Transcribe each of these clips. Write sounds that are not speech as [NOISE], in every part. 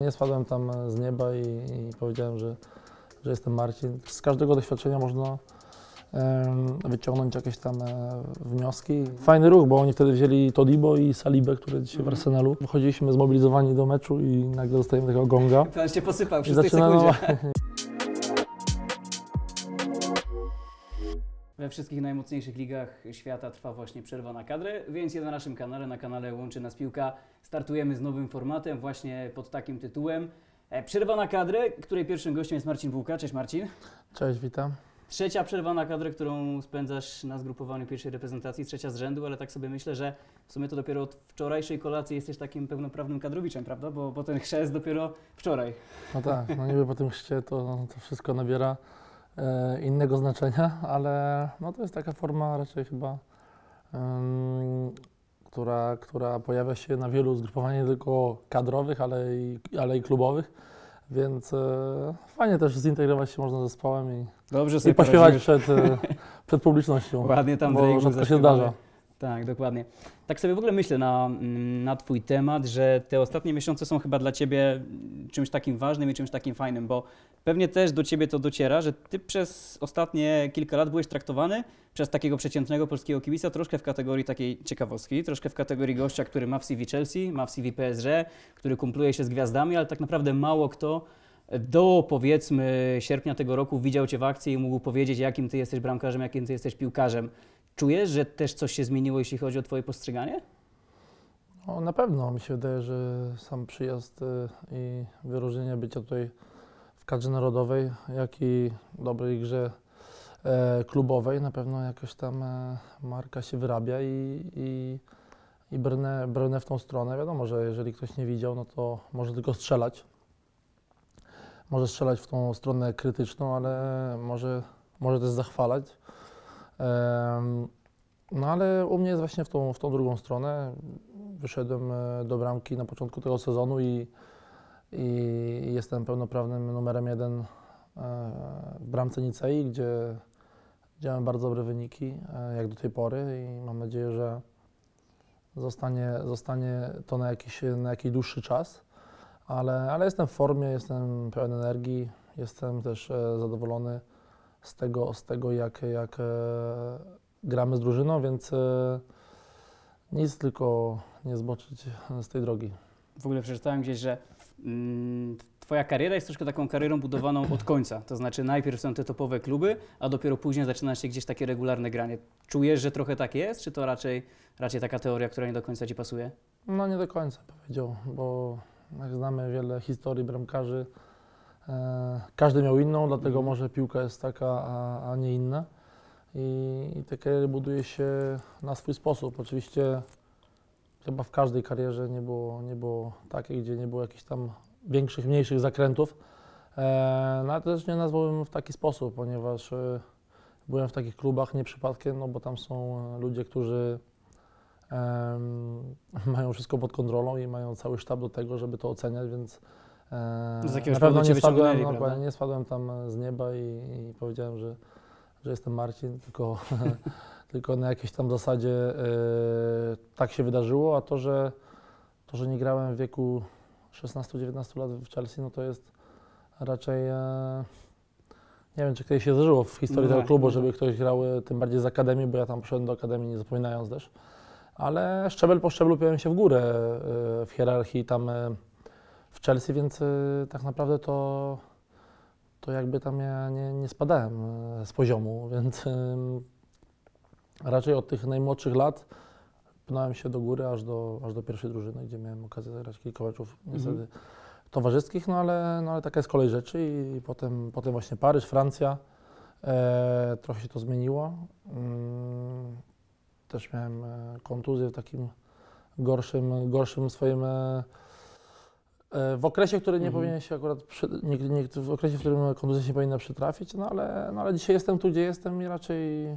Nie spadłem tam z nieba i, i powiedziałem, że, że jestem Marcin. Z każdego doświadczenia można em, wyciągnąć jakieś tam e, wnioski. Fajny ruch, bo oni wtedy wzięli Todibo i Salibę, które dzisiaj w Mhm. Arsenalu. Wychodziliśmy zmobilizowani do meczu i nagle dostajemy tego gonga. Pan się posypał no, sekundzie. [LAUGHS] We wszystkich najmocniejszych ligach świata trwa właśnie przerwa na kadrę, więc ja na naszym kanale, na kanale Łączy Nas Piłka, startujemy z nowym formatem właśnie pod takim tytułem. E, Przerwa na kadrę, której pierwszym gościem jest Marcin Bułka. Cześć Marcin. Cześć, witam. Trzecia przerwa na kadrę, którą spędzasz na zgrupowaniu pierwszej reprezentacji, trzecia z rzędu, ale tak sobie myślę, że w sumie to dopiero od wczorajszej kolacji jesteś takim pełnoprawnym kadrowiczem, prawda? Bo, bo ten chrzest dopiero wczoraj. No tak, no niby po tym chrzcie to, to wszystko nabiera e, innego znaczenia, ale no to jest taka forma raczej chyba, która, która pojawia się na wielu zgrupowaniach nie tylko kadrowych, ale i, ale i klubowych, więc e, fajnie też zintegrować się można z zespołem i, Dobrze i pośpiewać przed, e, przed publicznością, [LAUGHS] Ładnie tam bo rzadko się zdarza. Tak, dokładnie. Tak sobie w ogóle myślę na, mm, na Twój temat, że te ostatnie miesiące są chyba dla Ciebie mm, czymś takim ważnym i czymś takim fajnym, bo pewnie też do Ciebie to dociera, że Ty przez ostatnie kilka lat byłeś traktowany przez takiego przeciętnego polskiego kibica troszkę w kategorii takiej ciekawostki, troszkę w kategorii gościa, który ma w CV Chelsea, ma w CV PSG, który kumpluje się z gwiazdami, ale tak naprawdę mało kto do powiedzmy sierpnia tego roku widział Cię w akcji i mógł powiedzieć, jakim Ty jesteś bramkarzem, jakim Ty jesteś piłkarzem. Czujesz, że też coś się zmieniło, jeśli chodzi o Twoje postrzeganie? No, na pewno mi się wydaje, że sam przyjazd y, i wyróżnienie bycia tutaj w kadrze narodowej, jak i dobrej grze e, klubowej, na pewno jakoś tam e, marka się wyrabia i, i, i brnę, brnę w tą stronę. Wiadomo, że jeżeli ktoś nie widział, no to może tylko strzelać. Może strzelać w tą stronę krytyczną, ale może, może też zachwalać. No ale u mnie jest właśnie w tą, w tą drugą stronę. Wyszedłem e, do bramki na początku tego sezonu i, i jestem pełnoprawnym numerem jeden e, w bramce Nicei, gdzie działałem bardzo dobre wyniki, e, jak do tej pory i mam nadzieję, że zostanie, zostanie to na jakiś, na jakiś dłuższy czas. Ale, ale jestem w formie, jestem pełen energii, jestem też zadowolony z tego, z tego jak, jak e, gramy z drużyną, więc e, nic tylko nie zboczyć z tej drogi. W ogóle przeczytałem gdzieś, że mm, Twoja kariera jest troszkę taką karierą budowaną od końca. To znaczy najpierw są te topowe kluby, a dopiero później zaczyna się gdzieś takie regularne granie. Czujesz, że trochę tak jest, czy to raczej, raczej taka teoria, która nie do końca Ci pasuje? No nie do końca powiedział, bo jak znamy wiele historii bramkarzy, każdy miał inną, dlatego może piłka jest taka, a, nie inna. I, te kariery buduje się na swój sposób. Oczywiście chyba w każdej karierze nie było, nie było takiej, gdzie nie było jakichś tam większych, mniejszych zakrętów. E, no ale też nie nazwałbym w taki sposób, ponieważ e, byłem w takich klubach nie przypadkiem, no bo tam są e, ludzie, którzy [LAUGHS] mają wszystko pod kontrolą i mają cały sztab do tego, żeby to oceniać, więc e, Z jakiegoś na pewno nie spadłem, nie spadłem tam z nieba i, i powiedziałem, że, że jestem Marcin, tylko, [LAUGHS] tylko na jakiejś tam zasadzie e, tak się wydarzyło, a to, że to, że nie grałem w wieku 16-19 lat w Chelsea, no to jest raczej e, nie wiem, czy kiedyś się zdarzyło w historii No tego klubu, no żeby ktoś grał e, tym bardziej z akademii, bo ja tam poszedłem do akademii nie zapominając też. Ale szczebel po szczeblu piąłem się w górę e, w hierarchii tam e, w Chelsea, więc e, tak naprawdę to, to jakby tam ja nie, nie spadałem e, z poziomu, [LAUGHS] więc raczej od tych najmłodszych lat pnąłem się do góry aż do, aż do pierwszej drużyny, gdzie miałem okazję zagrać kilka meczów niestety towarzyskich, no ale, no ale taka jest kolej rzeczy i, potem, potem właśnie Paryż, Francja, e, trochę się to zmieniło. Mm, też miałem e, kontuzję w takim gorszym, gorszym swoim e, w okresie, który nie Mhm. powinien się akurat, przy, nie, nie, w okresie, w którym kontuzja się powinna przytrafić, no ale, no ale dzisiaj jestem tu, gdzie jestem i raczej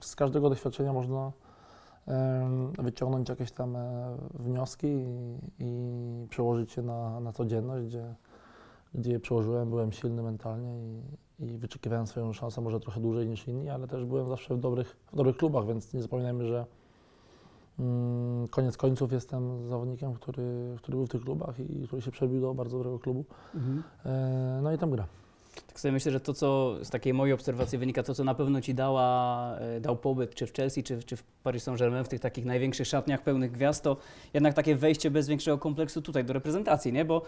z każdego doświadczenia można wyciągnąć jakieś tam e, wnioski i, i przełożyć je na, na codzienność, gdzie, gdzie je przełożyłem, byłem silny mentalnie i, i wyczekiwałem swoją szansę może trochę dłużej niż inni, ale też byłem zawsze w dobrych, w dobrych klubach, więc nie zapominajmy, że koniec końców jestem zawodnikiem, który, który był w tych klubach i który się przebił do bardzo dobrego klubu. E, no i tam gra. Tak sobie myślę, że to, co z takiej mojej obserwacji wynika, to, co na pewno Ci dała, e, dał pobyt, czy w Chelsea, czy, czy w Paris Saint-Germain, w tych takich największych szatniach pełnych gwiazd, to jednak takie wejście bez większego kompleksu tutaj do reprezentacji, nie? Bo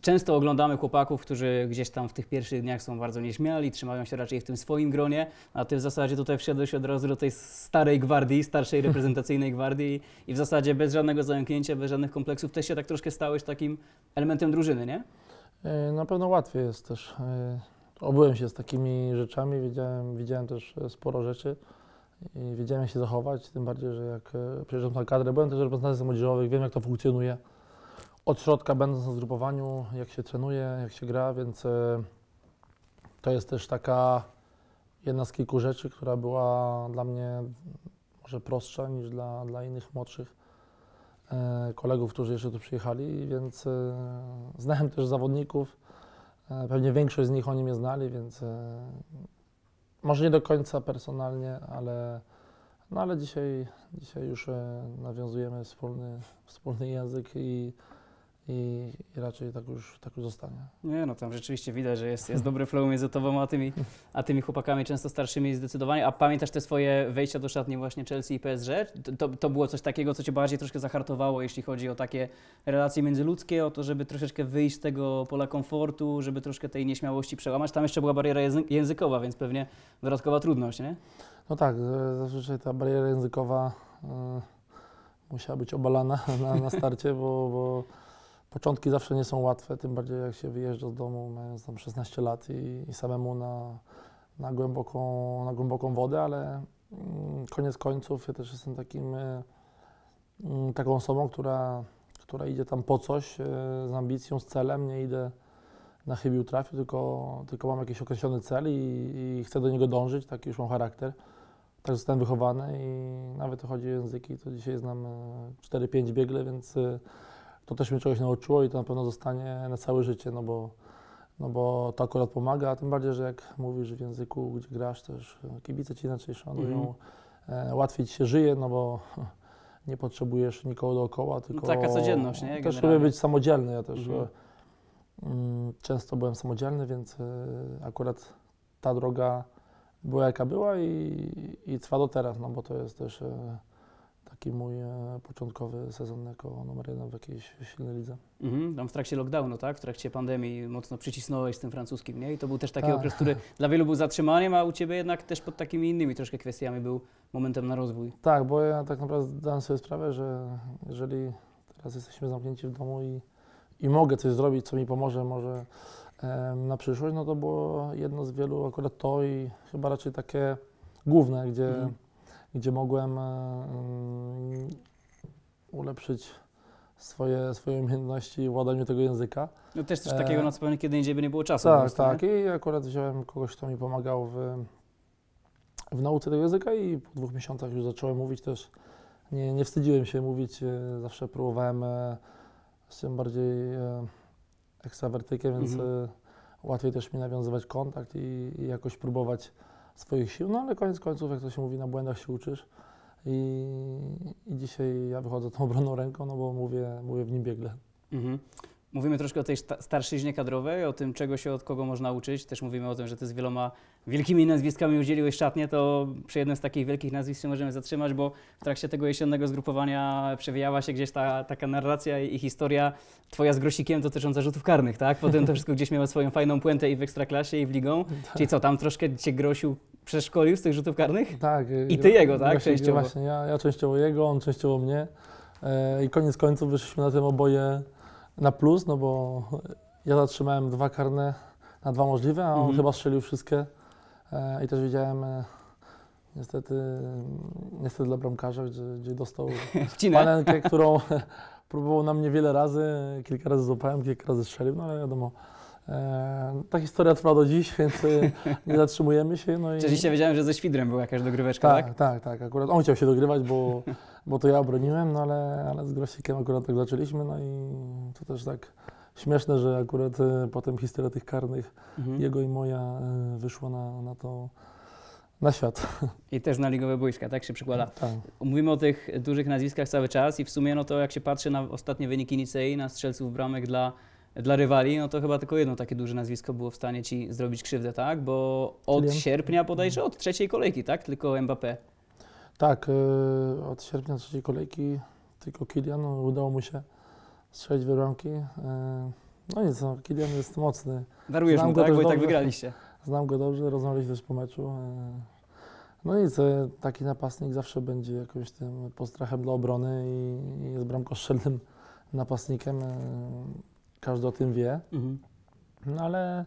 często oglądamy chłopaków, którzy gdzieś tam w tych pierwszych dniach są bardzo nieśmiali, trzymają się raczej w tym swoim gronie, a Ty w zasadzie tutaj wszedłeś od razu do tej starej gwardii, starszej reprezentacyjnej gwardii i w zasadzie bez żadnego zająknięcia, bez żadnych kompleksów też się tak troszkę stałeś takim elementem drużyny, nie? E, Na pewno łatwiej jest też. e, Obyłem się z takimi rzeczami, widziałem, widziałem też e, sporo rzeczy i wiedziałem jak się zachować, tym bardziej, że jak przyjeżdżam na kadrę, byłem też w reprezentacji młodzieżowych, wiem jak to funkcjonuje od środka będąc na zgrupowaniu, jak się trenuje, jak się gra, więc to jest też taka jedna z kilku rzeczy, która była dla mnie może prostsza niż dla, dla innych młodszych kolegów, którzy jeszcze tu przyjechali, więc e, znałem też zawodników. E, Pewnie większość z nich oni mnie znali, więc e, może nie do końca personalnie, ale, no ale dzisiaj, dzisiaj już e, nawiązujemy wspólny, wspólny język i, i, i raczej tak już, tak już zostanie. Nie, no tam rzeczywiście widać, że jest, jest dobry flow między tobą a tymi, a tymi chłopakami często starszymi zdecydowanie. A pamiętasz te swoje wejścia do szatni właśnie Chelsea i PSG? To, to, było coś takiego, co cię bardziej troszkę zahartowało, jeśli chodzi o takie relacje międzyludzkie, o to, żeby troszeczkę wyjść z tego pola komfortu, żeby troszkę tej nieśmiałości przełamać. Tam jeszcze była bariera języ- językowa, więc pewnie dodatkowa trudność, nie? No tak, e, zazwyczaj ta bariera językowa e, musiała być obalana [LAUGHS] na, na starcie, bo, bo początki zawsze nie są łatwe, tym bardziej jak się wyjeżdża z domu mając tam 16 lat i, i samemu na, na, głęboką, na głęboką wodę, ale mm, koniec końców ja też jestem takim, e, mm, taką osobą, która, która idzie tam po coś e, z ambicją, z celem, nie idę na chybił trafił, tylko, tylko mam jakiś określony cel i, i chcę do niego dążyć, taki już mam charakter. Tak zostałem wychowany i nawet chodzi o języki, to dzisiaj znam e, 4-5 biegle, więc e, to też mnie czegoś nauczyło i to na pewno zostanie na całe życie, no bo, no bo to akurat pomaga, a tym bardziej, że jak mówisz w języku, gdzie grasz, też kibice ci inaczej szanują, e, łatwiej ci się żyje, no bo [LAUGHS] nie potrzebujesz nikogo dookoła, tylko taka codzienność, nie? Też Generalnie. lubię być samodzielny, ja też Mhm. mm, często byłem samodzielny, więc e, akurat ta droga była jaka była i, i trwa do teraz, no bo to jest też e, taki mój e, początkowy sezon jako numer jeden w jakiejś silnej lidze. Mhm, tam w trakcie lockdownu, tak? W trakcie pandemii mocno przycisnąłeś z tym francuskim, nie? I to był też taki Tak. okres, który dla wielu był zatrzymaniem, a u Ciebie jednak też pod takimi innymi troszkę kwestiami był momentem na rozwój. Tak, bo ja tak naprawdę zdałem sobie sprawę, że jeżeli teraz jesteśmy zamknięci w domu i, i mogę coś zrobić, co mi pomoże może na przyszłość, no to było jedno z wielu akurat to i chyba raczej takie główne, gdzie, Mhm. Gdzie mogłem e, mm, ulepszyć swoje, swoje umiejętności w ładaniu tego języka. No też coś E, takiego, na co pewnie kiedy indziej by nie było czasu. Tak, prostu, tak. nie? I akurat wziąłem kogoś, kto mi pomagał w, w nauce tego języka i po dwóch miesiącach już zacząłem mówić też. Nie, nie wstydziłem się mówić, e, zawsze próbowałem, e, jestem bardziej e, ekstrawertykiem, więc Mhm. e, łatwiej też mi nawiązywać kontakt i, i jakoś próbować swoich sił, no ale koniec końców, jak to się mówi, na błędach się uczysz. I, I dzisiaj ja wychodzę tą obronną ręką, no bo mówię, mówię w nim biegle. Mhm. Mówimy troszkę o tej sta- starszyźnie kadrowej, o tym, czego się od kogo można uczyć. Też mówimy o tym, że ty z wieloma wielkimi nazwiskami udzieliłeś szatnie, to przy jednym z takich wielkich nazwisk się możemy zatrzymać, bo w trakcie tego jesiennego zgrupowania przewijała się gdzieś ta taka narracja i historia twoja z Grosikiem dotycząca rzutów karnych, tak? Potem to wszystko gdzieś miało swoją fajną puentę i w Ekstraklasie, i w Ligą. Czyli co, tam troszkę cię Grosiu przeszkolił z tych rzutów karnych? Tak. I ty jego, tak? Właśnie, Częściowo. Właśnie, ja, ja częściowo jego, on częściowo mnie. E, I koniec końców wyszliśmy na tym oboje na plus, no bo ja zatrzymałem dwa karne na dwa możliwe, a on Mhm. chyba strzelił wszystkie. E, I też widziałem e, niestety, niestety dla bramkarza, gdzie, gdzie dostał [LAUGHS] panenkę, którą [LAUGHS] próbował na mnie wiele razy, kilka razy złapałem, kilka razy strzelił, no ale wiadomo. E, ta historia trwa do dziś, więc e, nie zatrzymujemy się. No i... Czy dzisiaj wiedziałem, że ze Świdrem była jakaś dogryweczka, tak? Tak, tak, tak. Akurat on chciał się dogrywać, bo, bo to ja obroniłem, no ale, ale z Grosikiem akurat tak zaczęliśmy, no i to też tak śmieszne, że akurat e, potem historia tych karnych, Mhm. jego i moja wyszła na, na to Na świat. I też na ligowe boiska, tak się przykłada. Tak. Mówimy o tych dużych nazwiskach cały czas i w sumie no to jak się patrzy na ostatnie wyniki Nicei, na strzelców bramek dla, dla rywali, no to chyba tylko jedno takie duże nazwisko było w stanie ci zrobić krzywdę, tak? Bo od sierpnia bodajże od trzeciej kolejki, tak? Tylko Mbappé. Tak, y, od sierpnia trzeciej kolejki tylko Kilian, no, udało mu się strzelić dwie bramki. Y, No nic, no, Kilian jest mocny. Darujesz Znam mu, go tak? Bo i tak wygraliście. Znam go dobrze, rozmawialiśmy też po meczu. y, No nic, taki napastnik zawsze będzie jakimś tym postrachem dla obrony i jest bramkostrzelnym napastnikiem. Każdy o tym wie. Mhm. No ale,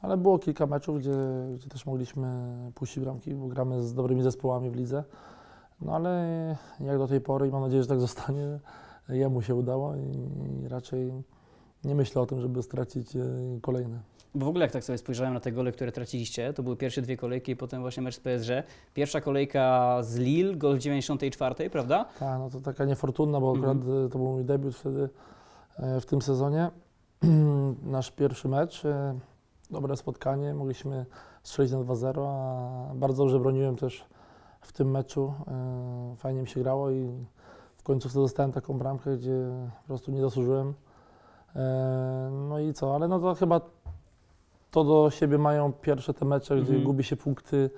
ale było kilka meczów, gdzie, gdzie też mogliśmy puścić bramki, bo gramy z dobrymi zespołami w lidze. No ale jak do tej pory i mam nadzieję, że tak zostanie, jemu się udało i, raczej nie myślę o tym, żeby stracić e, kolejne. Bo w ogóle jak tak sobie spojrzałem na te gole, które traciliście, to były pierwsze dwie kolejki i potem właśnie mecz z PSG. Pierwsza kolejka z Lille, gol w 94, prawda? Tak, no to taka niefortunna, bo Mhm. akurat e, to był mój debiut wtedy w tym sezonie. [CLEARS THROAT] Nasz pierwszy mecz, e, dobre spotkanie, mogliśmy strzelić na 2-0, a bardzo dobrze broniłem też w tym meczu. E, Fajnie mi się grało i w końcu wtedy dostałem taką bramkę, gdzie po prostu nie zasłużyłem. E, No i co, ale no to chyba to do siebie mają pierwsze te mecze, gdzie Mhm. gubi się punkty,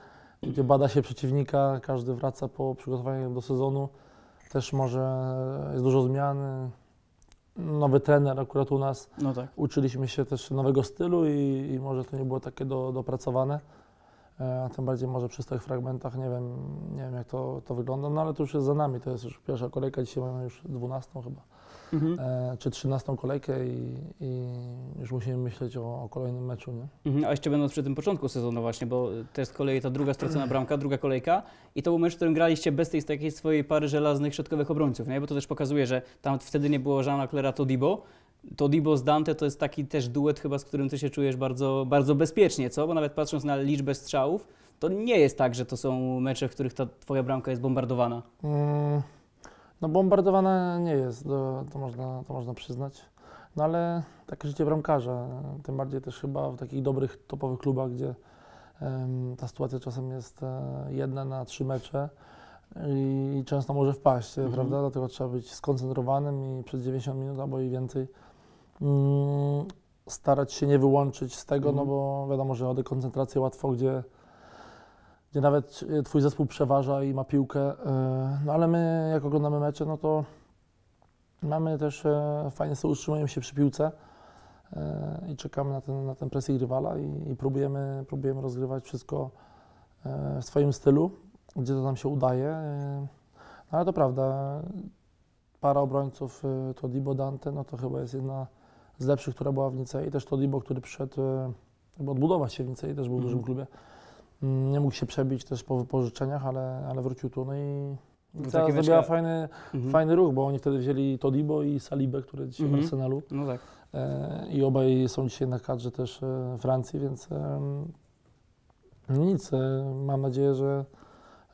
gdzie bada się przeciwnika, każdy wraca po przygotowaniu do sezonu. Też może jest dużo zmian. Nowy trener akurat u nas. No tak. Uczyliśmy się też nowego stylu i, i może to nie było takie do, dopracowane. E, A tym bardziej może przy tych fragmentach, nie wiem, nie wiem jak to, to wygląda, no ale to już jest za nami, to jest już pierwsza kolejka, dzisiaj mamy już 12 chyba, Mhm. e, czy 13 kolejkę i, i już musimy myśleć o, o kolejnym meczu, nie? Mhm, a jeszcze będąc przy tym początku sezonu właśnie, bo to jest z kolei ta druga stracona bramka, druga kolejka i to był mecz, w którym graliście bez tej takiej swojej pary żelaznych środkowych obrońców, nie? bo to też pokazuje, że tam wtedy nie było Jeana Clera Todibo. Todibo z Dante to jest taki też duet chyba, z którym ty się czujesz bardzo, bardzo bezpiecznie, co? Bo nawet patrząc na liczbę strzałów, to nie jest tak, że to są mecze, w których ta twoja bramka jest bombardowana. Mm, No bombardowana nie jest, to, to, można, to można przyznać. No ale takie życie bramkarza, tym bardziej też chyba w takich dobrych, topowych klubach, gdzie em, ta sytuacja czasem jest e, jedna na trzy mecze i często może wpaść, Mhm. prawda? Dlatego trzeba być skoncentrowanym i przez 90 minut albo i więcej mm, starać się nie wyłączyć z tego, Mhm. no bo wiadomo, że o dekoncentrację łatwo, gdzie gdzie nawet e, twój zespół przeważa i ma piłkę. e, No ale my, jak oglądamy mecze, no to mamy też e, fajnie sobie utrzymujemy się przy piłce i czekamy na ten, na ten pressing rywala i, i próbujemy, próbujemy rozgrywać wszystko w swoim stylu, gdzie to nam się udaje. No ale to prawda, para obrońców e, to Dibo Dante, no to chyba jest jedna z lepszych, która była w Nicei. Też to Dibo, który przyszedł, odbudować się w Nicei, też był w dużym Mhm. klubie. Nie mógł się przebić też po wypożyczeniach, ale, ale wrócił tu. No i Nicea taki zrobiła fajny, Mhm. fajny ruch, bo oni wtedy wzięli Todibo i Salibę, który dzisiaj Mhm. w Arsenalu. No tak. E, I obaj są dzisiaj na kadrze też e, Francji, więc em, nic. E, mam nadzieję, że,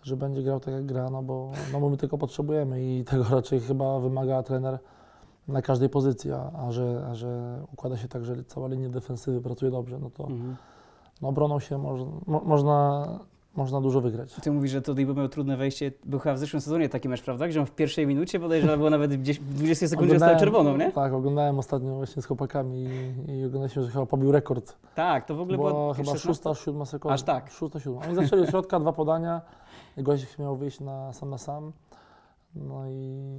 że będzie grał tak jak gra, no bo, no bo my tego potrzebujemy i [LAUGHS] tego raczej chyba wymaga trener na każdej pozycji, a, a, że, a że układa się tak, że cała linia defensywy pracuje dobrze, no to Mhm. No, obroną się moż, mo, można, można dużo wygrać. Ty mówisz, że Todibo miał trudne wejście. Był chyba w zeszłym sezonie taki mecz, prawda? Gdzie on w pierwszej minucie bodajże albo nawet gdzieś w 20 sekundzie dostał czerwoną, nie? Tak, oglądałem ostatnio właśnie z chłopakami i, i oglądaliśmy, że chyba pobił rekord. Tak, to w ogóle Była była chyba 16? szósta, siódma sekunda. Aż tak. Szósta, siódma. Oni zaczęli od środka, dwa podania. Gość miał wyjść na sam na sam. No i,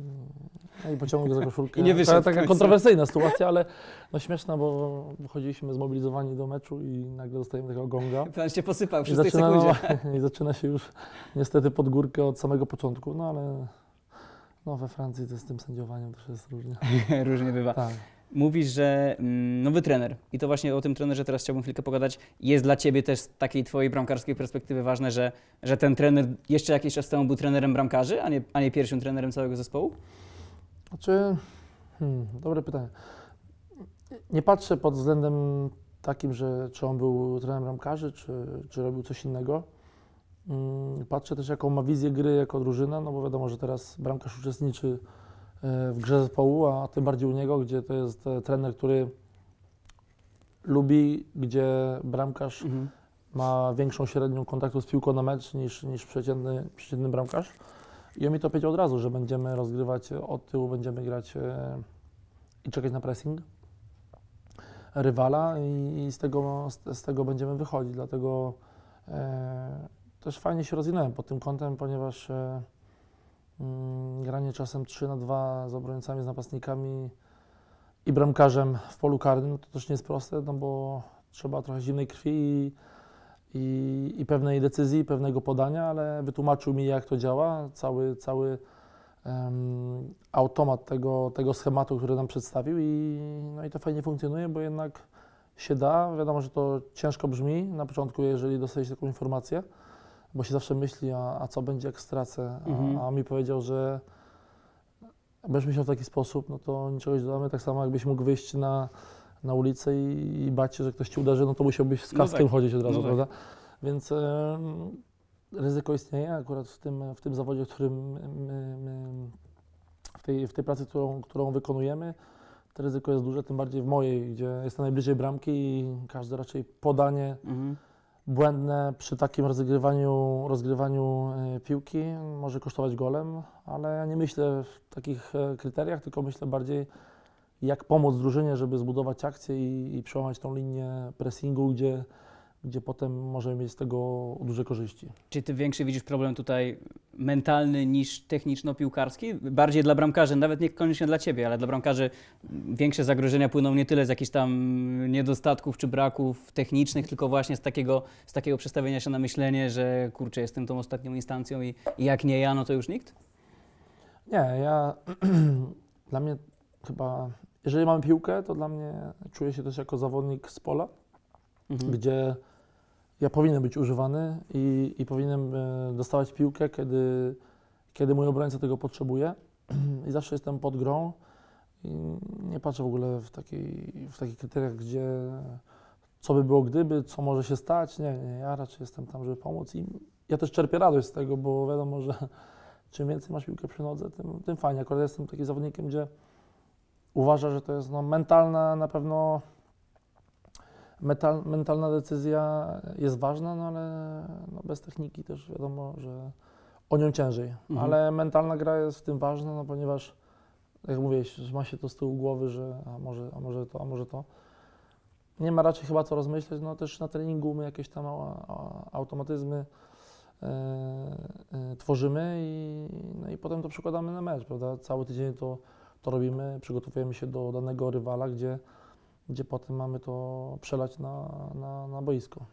no i pociągnął go za koszulkę. [LAUGHS] I nie wyszedł taka końcu. kontrowersyjna sytuacja, ale no śmieszna, bo wychodziliśmy zmobilizowani do meczu i nagle dostajemy takiego gonga. [LAUGHS] Pan cię posypał w I 6 zaczyna, sekundzie. no, [LAUGHS] I zaczyna się już niestety pod górkę od samego początku, no ale no, we Francji to z tym sędziowaniem też jest różnie. Różnie bywa. Tak. Mówisz, że mm, nowy trener, i to właśnie o tym trenerze teraz chciałbym chwilkę pogadać, jest dla Ciebie też z takiej Twojej bramkarskiej perspektywy ważne, że, że ten trener jeszcze jakiś czas temu był trenerem bramkarzy, a nie, a nie pierwszym trenerem całego zespołu? Znaczy, hmm, dobre pytanie. Nie patrzę pod względem takim, że czy on był trenerem bramkarzy, czy, czy robił coś innego. Mm, Patrzę też, jaką ma wizję gry jako drużyna, no bo wiadomo, że teraz bramkarz uczestniczy w grze zespołu, a tym bardziej u niego, gdzie to jest e, trener, który lubi, gdzie bramkarz Mhm. ma większą średnią kontaktu z piłką na mecz niż, niż przeciętny, przeciętny bramkarz. I on mi to powiedział od razu, że będziemy rozgrywać od tyłu, będziemy grać e, i czekać na pressing rywala i, i z, tego, z, z tego będziemy wychodzić. Dlatego e, też fajnie się rozwinąłem pod tym kątem, ponieważ e, granie czasem 3 na 2 z obrońcami, z napastnikami i bramkarzem w polu karnym to też nie jest proste, no bo trzeba trochę zimnej krwi i, i, i pewnej decyzji, pewnego podania, ale wytłumaczył mi, jak to działa, cały, cały em, automat tego, tego schematu, który nam przedstawił i, no i to fajnie funkcjonuje, bo jednak się da. Wiadomo, że to ciężko brzmi na początku, jeżeli dostajesz taką informację, bo się zawsze myśli, a, a co będzie, jak stracę. Mhm. A, a on mi powiedział, że będziesz myślał w taki sposób, no to niczego nie dodamy. Tak samo jakbyś mógł wyjść na, na ulicę i, i bać się, że ktoś ci uderzy, no to musiałbyś z No kaskiem tak. chodzić od razu, No tak. prawda? Więc em, ryzyko istnieje akurat w tym, w tym zawodzie, w którym my, my w, tej, w tej pracy, którą, którą wykonujemy, to ryzyko jest duże, tym bardziej w mojej, gdzie jestem najbliżej bramki i każde raczej podanie Mhm. Błędne przy takim rozgrywaniu, rozgrywaniu e, piłki. Może kosztować golem, ale ja nie myślę w takich e, kryteriach, tylko myślę bardziej jak pomóc drużynie, żeby zbudować akcję i, i przełamać tą linię pressingu, gdzie, gdzie potem możemy mieć z tego duże korzyści. Czy ty większy widzisz problem tutaj mentalny niż techniczno-piłkarski? Bardziej dla bramkarzy, nawet niekoniecznie dla ciebie, ale dla bramkarzy większe zagrożenia płyną nie tyle z jakichś tam niedostatków czy braków technicznych, tylko właśnie z takiego, z takiego przestawienia się na myślenie, że kurczę, jestem tą ostatnią instancją i, i jak nie ja, no to już nikt? Nie, ja [CLEARS THROAT] dla mnie chyba, jeżeli mamy piłkę, to dla mnie czuję się też jako zawodnik z pola, Mhm. gdzie ja powinienem być używany i, i powinienem dostawać piłkę, kiedy, kiedy mój obrońca tego potrzebuje. [CLEARS THROAT] I zawsze jestem pod grą i nie patrzę w ogóle w, takiej, w takich kryteriach, gdzie co by było gdyby, co może się stać. Nie, nie, ja raczej jestem tam, żeby pomóc i ja też czerpię radość z tego, bo wiadomo, że [LAUGHS] czym więcej masz piłkę przy nodze, tym, tym fajnie. Akurat jestem takim zawodnikiem, gdzie uważa, że to jest no, mentalna na pewno metal, mentalna decyzja jest ważna, no ale no, bez techniki też wiadomo, że o nią ciężej. Mhm. Ale mentalna gra jest w tym ważna, no ponieważ jak mówiłeś, że ma się to z tyłu głowy, że a może, a może to, a może to. Nie ma raczej chyba co rozmyśleć, no też na treningu my jakieś tam automatyzmy e, e, tworzymy i, no i potem to przekładamy na mecz, prawda? Cały tydzień to, to robimy, przygotowujemy się do danego rywala, gdzie, gdzie potem mamy to przelać na, na, na boisko.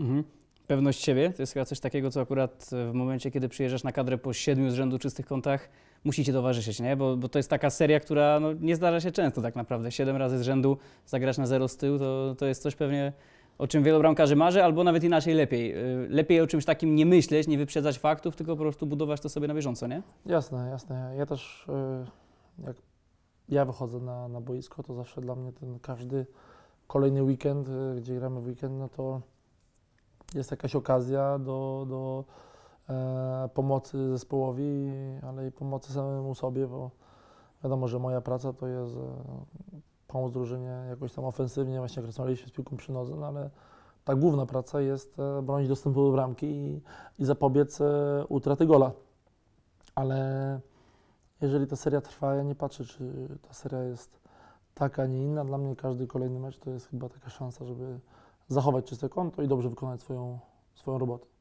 Mhm. Pewność siebie to jest chyba coś takiego, co akurat w momencie, kiedy przyjeżdżasz na kadrę po siedmiu z rzędu czystych kątach, musi ci towarzyszyć, nie? Bo, bo to jest taka seria, która no, nie zdarza się często tak naprawdę. Siedem razy z rzędu zagrać na zero z tyłu, to, to jest coś pewnie, o czym wielu bramkarzy marzy, albo nawet inaczej lepiej. Y, Lepiej o czymś takim nie myśleć, nie wyprzedzać faktów, tylko po prostu budować to sobie na bieżąco, nie? Jasne, jasne. Ja też y, jak ja wychodzę na, na boisko, to zawsze dla mnie ten każdy kolejny weekend, y, gdzie gramy w weekend, no to jest jakaś okazja do, do e, pomocy zespołowi, ale i pomocy samemu sobie, bo wiadomo, że moja praca to jest e, pomóc drużynie jakoś tam ofensywnie, właśnie jak rozmawialiśmy z piłką przy nodze, no ale ta główna praca jest e, bronić dostępu do bramki i, i zapobiec e, utraty gola. Ale jeżeli ta seria trwa, ja nie patrzę, czy ta seria jest taka, a nie inna. Dla mnie każdy kolejny mecz to jest chyba taka szansa, żeby zachować czyste konto i dobrze wykonać swoją, swoją robotę.